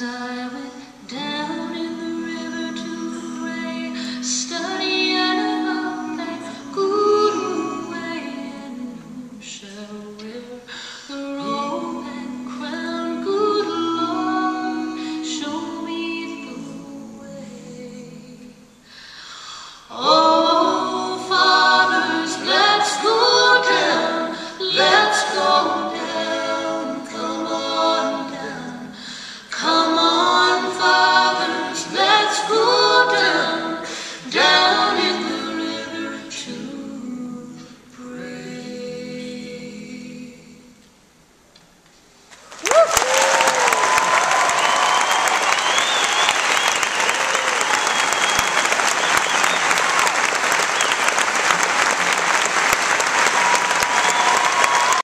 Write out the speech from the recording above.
i Woo!